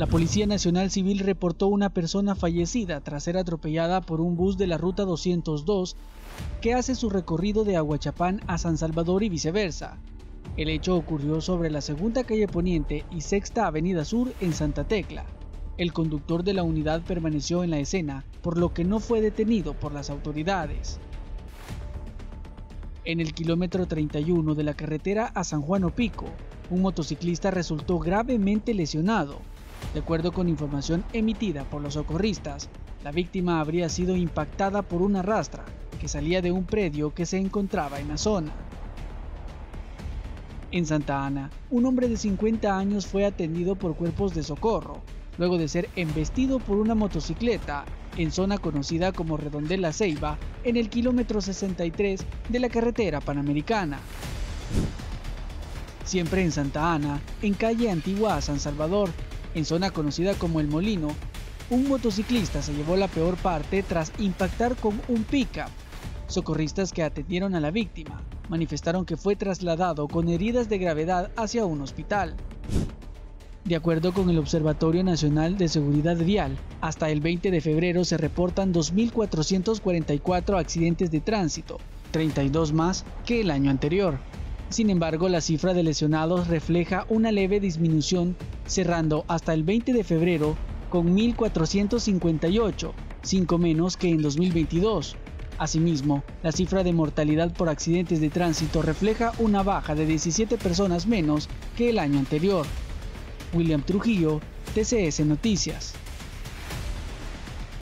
La Policía Nacional Civil reportó una persona fallecida tras ser atropellada por un bus de la Ruta 202 que hace su recorrido de Aguachapán a San Salvador y viceversa. El hecho ocurrió sobre la segunda calle Poniente y Sexta Avenida Sur en Santa Tecla. El conductor de la unidad permaneció en la escena, por lo que no fue detenido por las autoridades. En el kilómetro 31 de la carretera a San Juan Opico, un motociclista resultó gravemente lesionado. De acuerdo con información emitida por los socorristas, la víctima habría sido impactada por una rastra que salía de un predio que se encontraba en la zona. En Santa Ana, un hombre de 50 años fue atendido por cuerpos de socorro, luego de ser embestido por una motocicleta en zona conocida como Redondela Ceiba, en el kilómetro 63 de la carretera panamericana. Siempre en Santa Ana, en calle Antigua a San Salvador, en zona conocida como El Molino, un motociclista se llevó la peor parte tras impactar con un pickup. Socorristas que atendieron a la víctima manifestaron que fue trasladado con heridas de gravedad hacia un hospital. De acuerdo con el Observatorio Nacional de Seguridad Vial, hasta el 20 de febrero se reportan 2.444 accidentes de tránsito, 32 más que el año anterior. Sin embargo, la cifra de lesionados refleja una leve disminución, cerrando hasta el 20 de febrero con 1.458, 5 menos que en 2022. Asimismo, la cifra de mortalidad por accidentes de tránsito refleja una baja de 17 personas menos que el año anterior. William Trujillo, TCS Noticias.